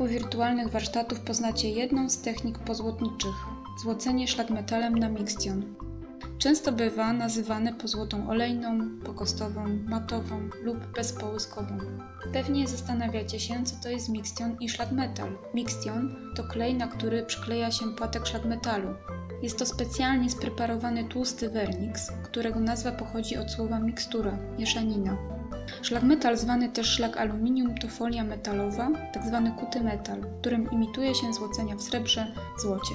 Odcinku wirtualnych warsztatów poznacie jedną z technik pozłotniczych – złocenie szlagmetalem na mikstion. Często bywa nazywane pozłotą olejną, pokostową, matową lub bezpołyskową. Pewnie zastanawiacie się, co to jest mikstion i szlagmetal. Mikstion to klej, na który przykleja się płatek szlagmetalu. Jest to specjalnie spreparowany tłusty werniks, którego nazwa pochodzi od słowa mikstura, mieszanina. Szlagmetal, zwany też szlag aluminium, to folia metalowa, tzw. Tak kuty metal, którym imituje się złocenia w srebrze, złocie.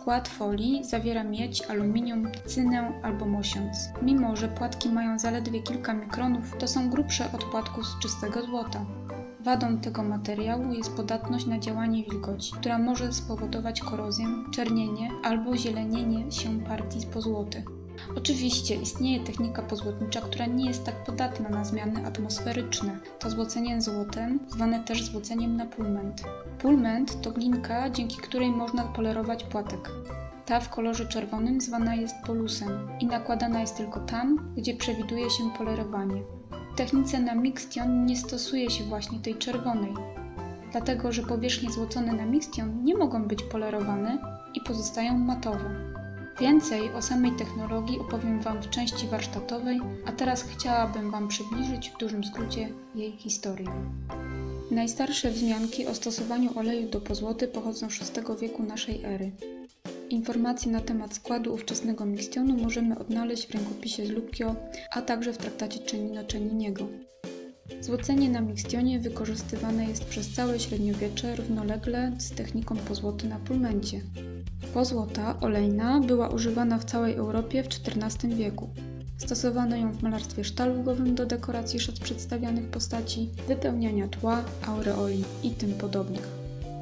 Skład folii zawiera miedź, aluminium, cynę albo mosiąc. Mimo, że płatki mają zaledwie kilka mikronów, to są grubsze od płatków z czystego złota. Wadą tego materiału jest podatność na działanie wilgoci, która może spowodować korozję, czernienie albo zielenienie się partii z pozłoty. Oczywiście istnieje technika pozłotnicza, która nie jest tak podatna na zmiany atmosferyczne. To złocenie złotem, zwane też złoceniem na pulment. Pulment to glinka, dzięki której można polerować płatek. Ta w kolorze czerwonym zwana jest polusem i nakładana jest tylko tam, gdzie przewiduje się polerowanie. W technice na mixtion nie stosuje się właśnie tej czerwonej, dlatego że powierzchnie złocone na mixtion nie mogą być polerowane i pozostają matowe. Więcej o samej technologii opowiem Wam w części warsztatowej, a teraz chciałabym Wam przybliżyć w dużym skrócie jej historię. Najstarsze wzmianki o stosowaniu oleju do pozłoty pochodzą z VI wieku naszej ery. Informacje na temat składu ówczesnego mikstionu możemy odnaleźć w rękopisie z Lubkio, a także w traktacie Czennino-Czenniniego. Złocenie na mikstionie wykorzystywane jest przez całe średniowiecze równolegle z techniką pozłoty na pulmencie. Pozłota olejna była używana w całej Europie w XIV wieku. Stosowano ją w malarstwie sztalugowym do dekoracji szat przedstawianych postaci, wypełniania tła, aureoli i tym podobnych.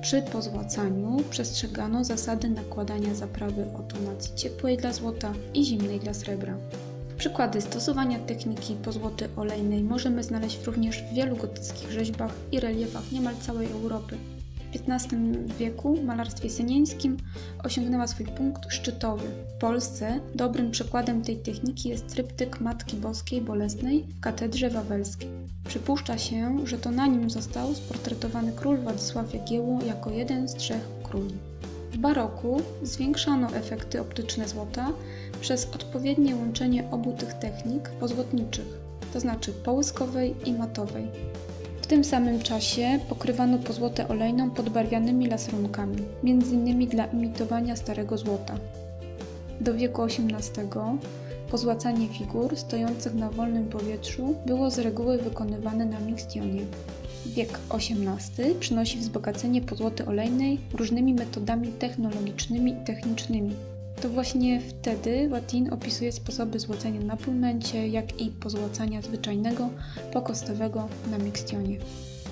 Przy pozłacaniu przestrzegano zasady nakładania zaprawy o tonacji ciepłej dla złota i zimnej dla srebra. Przykłady stosowania techniki pozłoty olejnej możemy znaleźć również w wielu gotyckich rzeźbach i reliefach niemal całej Europy. W XV wieku w malarstwie synieńskim osiągnęła swój punkt szczytowy. W Polsce dobrym przykładem tej techniki jest tryptyk Matki Boskiej Bolesnej w katedrze wawelskiej. Przypuszcza się, że to na nim został sportretowany król Władysław Jagiełło jako jeden z trzech króli. W baroku zwiększano efekty optyczne złota przez odpowiednie łączenie obu tych technik pozłotniczych, to znaczy połyskowej i matowej. Tym samym czasie pokrywano pozłotę olejną podbarwianymi laserunkami, m.in. dla imitowania starego złota. Do wieku XVIII pozłacanie figur stojących na wolnym powietrzu było z reguły wykonywane na mikstionie. Wiek XVIII przynosi wzbogacenie pozłoty olejnej różnymi metodami technologicznymi i technicznymi, to właśnie wtedy Latin opisuje sposoby złocenia na pulmencie, jak i pozłacania zwyczajnego, pokostowego na mikstionie.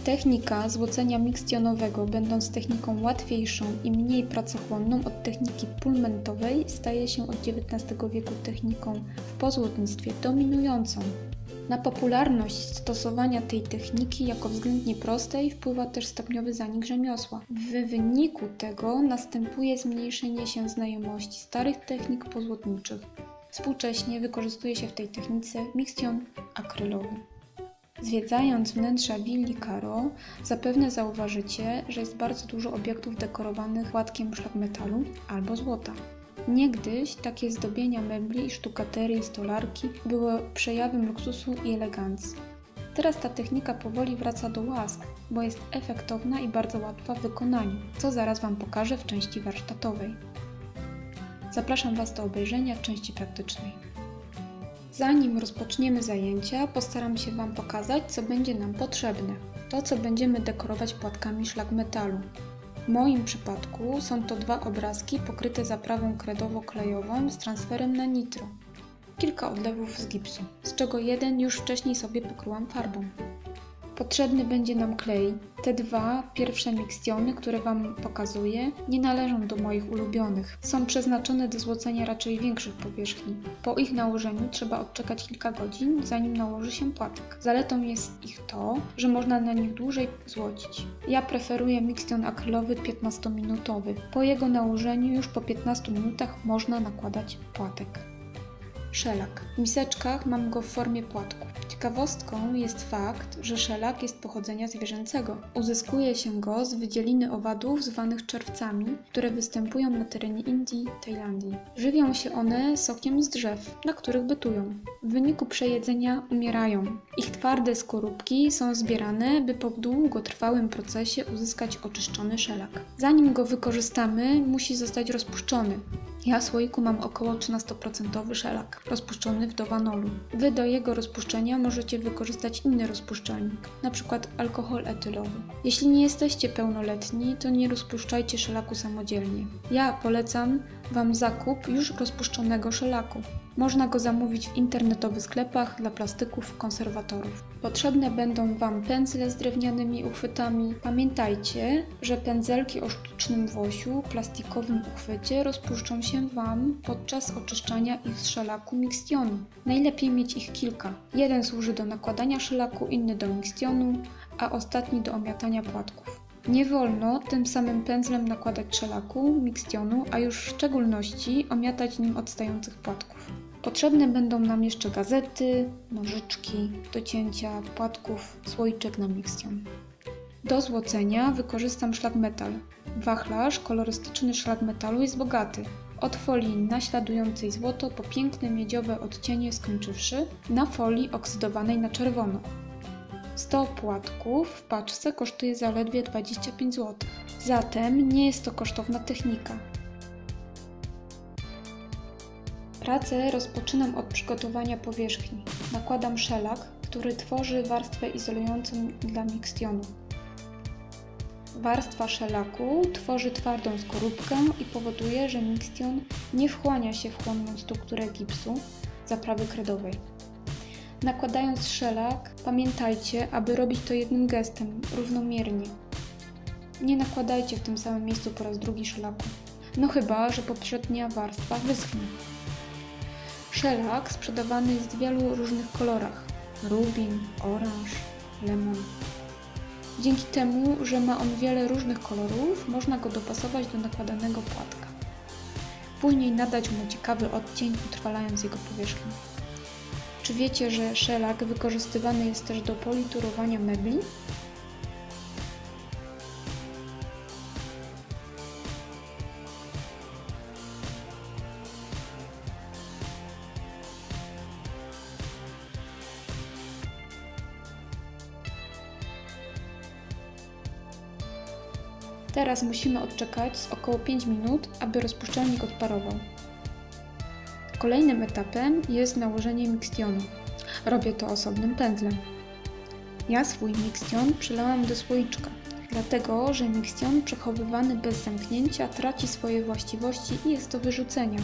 Technika złocenia mikstionowego, będąc techniką łatwiejszą i mniej pracochłonną od techniki pulmentowej, staje się od XIX wieku techniką w pozłotnictwie dominującą. Na popularność stosowania tej techniki jako względnie prostej wpływa też stopniowy zanik rzemiosła. W wyniku tego następuje zmniejszenie się znajomości starych technik pozłotniczych. Współcześnie wykorzystuje się w tej technice mikstion akrylowy. Zwiedzając wnętrza willi Caro, zapewne zauważycie, że jest bardzo dużo obiektów dekorowanych łatkiem szlagmetalu albo złota. Niegdyś takie zdobienia mebli i sztukaterii stolarki były przejawem luksusu i elegancji. Teraz ta technika powoli wraca do łask, bo jest efektowna i bardzo łatwa w wykonaniu, co zaraz Wam pokażę w części warsztatowej. Zapraszam Was do obejrzenia części praktycznej. Zanim rozpoczniemy zajęcia, postaram się Wam pokazać, co będzie nam potrzebne. To, co będziemy dekorować płatkami szlagmetalu. W moim przypadku są to dwa obrazki pokryte zaprawą kredowo-klejową z transferem na nitro. Kilka odlewów z gipsu, z czego jeden już wcześniej sobie pokryłam farbą. Potrzebny będzie nam klej. Te dwa pierwsze mikstiony, które Wam pokazuję, nie należą do moich ulubionych. Są przeznaczone do złocenia raczej większych powierzchni. Po ich nałożeniu trzeba odczekać kilka godzin, zanim nałoży się płatek. Zaletą jest ich to, że można na nich dłużej złocić. Ja preferuję mikstion akrylowy 15-minutowy. Po jego nałożeniu już po 15 minutach można nakładać płatek. Szelak. W miseczkach mam go w formie płatku. Ciekawostką jest fakt, że szelak jest pochodzenia zwierzęcego. Uzyskuje się go z wydzieliny owadów zwanych czerwcami, które występują na terenie Indii Tajlandii. Żywią się one sokiem z drzew, na których bytują. W wyniku przejedzenia umierają. Ich twarde skorupki są zbierane, by po długotrwałym procesie uzyskać oczyszczony szelak. Zanim go wykorzystamy, musi zostać rozpuszczony. Ja w słoiku mam około 13% szelak, rozpuszczony w dowanolu. Wy do jego rozpuszczenia możecie wykorzystać inny rozpuszczalnik, np. alkohol etylowy. Jeśli nie jesteście pełnoletni, to nie rozpuszczajcie szelaku samodzielnie. Ja polecam Wam zakup już rozpuszczonego szelaku. Można go zamówić w internetowych sklepach dla plastyków konserwatorów. Potrzebne będą Wam pędzle z drewnianymi uchwytami. Pamiętajcie, że pędzelki o sztucznym włosiu, plastikowym uchwycie rozpuszczą się Wam podczas oczyszczania ich z szelaku mikstionu. Najlepiej mieć ich kilka. Jeden służy do nakładania szelaku, inny do mikstionu, a ostatni do omiatania płatków. Nie wolno tym samym pędzlem nakładać szelaku, mikstionu, a już w szczególności omiatać nim odstających płatków. Potrzebne będą nam jeszcze gazety, nożyczki do cięcia płatków, słoiczek na mikstion. Do złocenia wykorzystam szlag metal. Wachlarz kolorystyczny szlag metalu jest bogaty. Od folii naśladującej złoto po piękne miedziowe odcienie skończywszy na folii oksydowanej na czerwono. 100 płatków w paczce kosztuje zaledwie 25 zł. Zatem nie jest to kosztowna technika. Pracę rozpoczynam od przygotowania powierzchni. Nakładam szelak, który tworzy warstwę izolującą dla mikstionu. Warstwa szelaku tworzy twardą skorupkę i powoduje, że mikstion nie wchłania się w chłonną strukturę gipsu zaprawy kredowej. Nakładając szelak, pamiętajcie, aby robić to jednym gestem, równomiernie. Nie nakładajcie w tym samym miejscu po raz drugi szelaku. No chyba, że poprzednia warstwa wyschnie. Szelak sprzedawany jest w wielu różnych kolorach: rubin, oranż, lemon. Dzięki temu, że ma on wiele różnych kolorów, można go dopasować do nakładanego płatka. Później nadać mu ciekawy odcień, utrwalając jego powierzchnię. Czy wiecie, że szelak wykorzystywany jest też do politurowania mebli? Teraz musimy odczekać około 5 minut, aby rozpuszczalnik odparował. Kolejnym etapem jest nałożenie mikstionu. Robię to osobnym pędzlem. Ja swój mikstion przelałam do słoiczka, dlatego że mikstion przechowywany bez zamknięcia traci swoje właściwości i jest do wyrzucenia.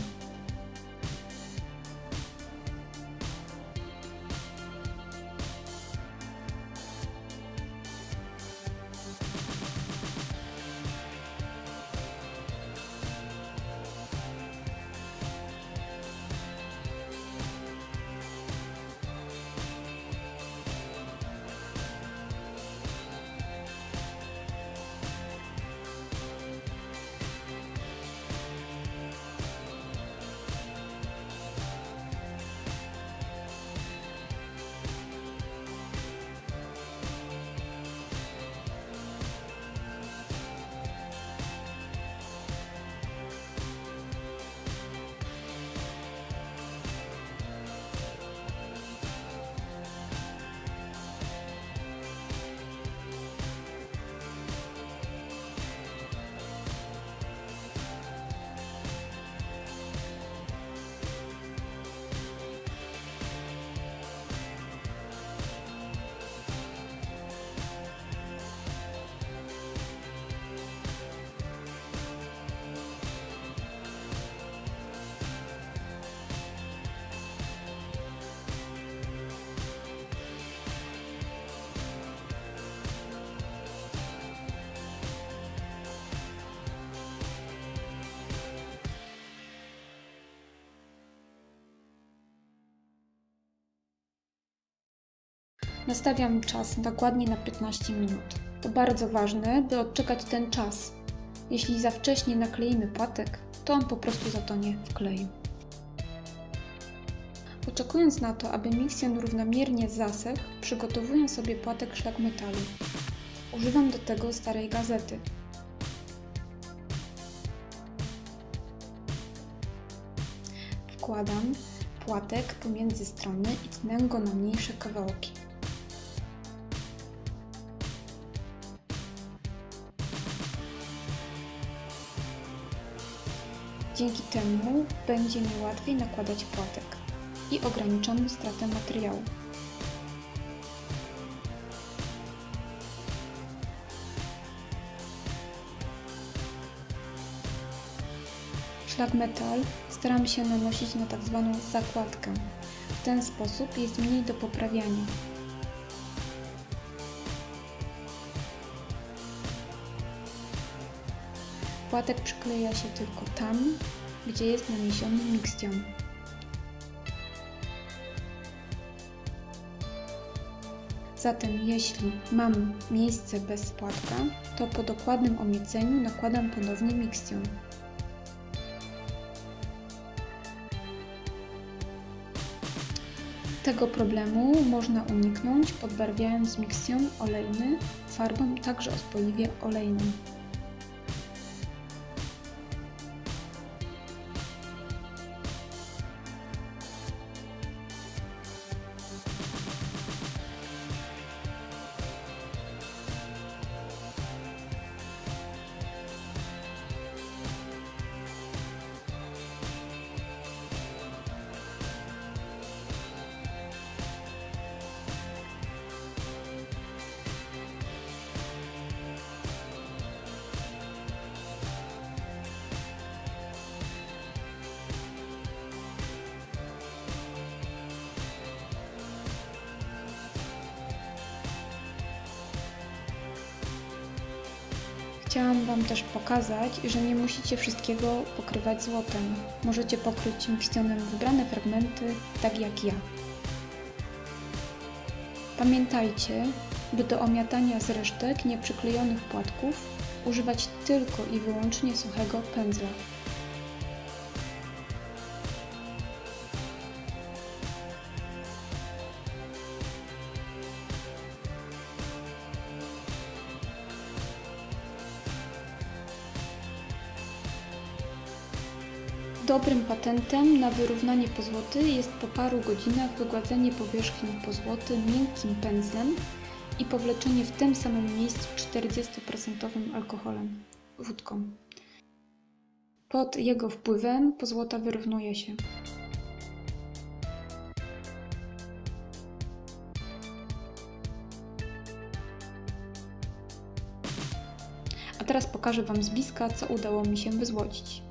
Nastawiam czas dokładnie na 15 minut. To bardzo ważne, by odczekać ten czas. Jeśli za wcześnie nakleimy płatek, to on po prostu zatonie w kleju. Oczekując na to, aby miksjon równomiernie zasechł, przygotowuję sobie płatek szlag metalu. Używam do tego starej gazety. Wkładam płatek pomiędzy strony i tnę go na mniejsze kawałki. Dzięki temu będzie mi łatwiej nakładać płatek i ograniczamy stratę materiału. Szlag metal staram się nanosić na tak zwaną zakładkę. W ten sposób jest mniej do poprawiania. Płatek przykleja się tylko tam, gdzie jest naniesiony mikstion. Zatem jeśli mam miejsce bez płatka, to po dokładnym omieceniu nakładam ponownie mikstion. Tego problemu można uniknąć podbarwiając miksjon olejny farbą także o spoiwie olejnym. Chciałam Wam też pokazać, że nie musicie wszystkiego pokrywać złotem. Możecie pokryć mikstionem wybrane fragmenty, tak jak ja. Pamiętajcie, by do omiatania z resztek nieprzyklejonych płatków używać tylko i wyłącznie suchego pędzla. Dobrym patentem na wyrównanie pozłoty jest po paru godzinach wygładzenie powierzchni pozłoty miękkim pędzlem i powleczenie w tym samym miejscu 40% alkoholem, wódką. Pod jego wpływem pozłota wyrównuje się. A teraz pokażę Wam z bliska, co udało mi się wyzłocić.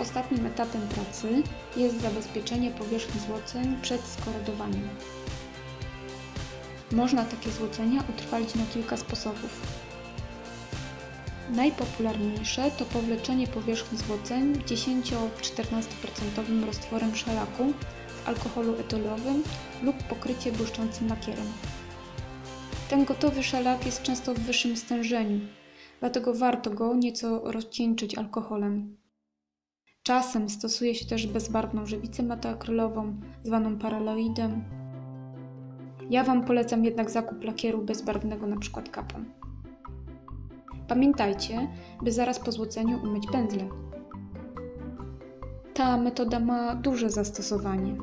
Ostatnim etapem pracy jest zabezpieczenie powierzchni złoceń przed skorodowaniem. Można takie złocenia utrwalić na kilka sposobów. Najpopularniejsze to powleczenie powierzchni złoceń 10-14% roztworem szalaku w alkoholu etylowym lub pokrycie błyszczącym lakierem. Ten gotowy szalak jest często w wyższym stężeniu, dlatego warto go nieco rozcieńczyć alkoholem. Czasem stosuje się też bezbarwną żywicę metakrylową, zwaną paraloidem. Ja Wam polecam jednak zakup lakieru bezbarwnego, np. kapon. Pamiętajcie, by zaraz po złoceniu umyć pędzle. Ta metoda ma duże zastosowanie.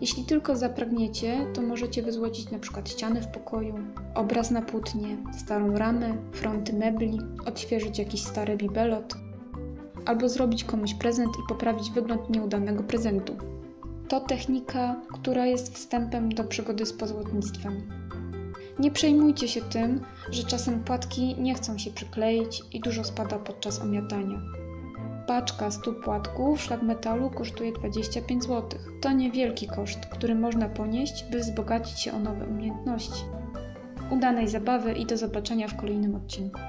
Jeśli tylko zapragniecie, to możecie wyzłocić np. ściany w pokoju, obraz na płótnie, starą ramę, fronty mebli, odświeżyć jakiś stary bibelot, albo zrobić komuś prezent i poprawić wygląd nieudanego prezentu. To technika, która jest wstępem do przygody z pozłotnictwem. Nie przejmujcie się tym, że czasem płatki nie chcą się przykleić i dużo spada podczas omiatania. Paczka 100 płatków szlag metalu kosztuje 25 zł. To niewielki koszt, który można ponieść, by wzbogacić się o nowe umiejętności. Udanej zabawy i do zobaczenia w kolejnym odcinku.